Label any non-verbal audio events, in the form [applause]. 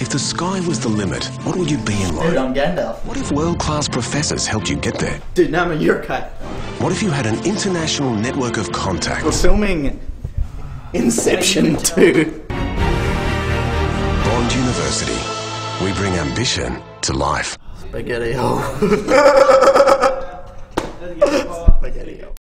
If the sky was the limit, what would you be in Dude, life? I'm Gandalf. What if world-class professors helped you get there? Dude, now I'm a Uruk-hai. What if you had an international network of contacts? We're filming Inception 2. Bond University. We bring ambition to life. Spaghetti. [laughs]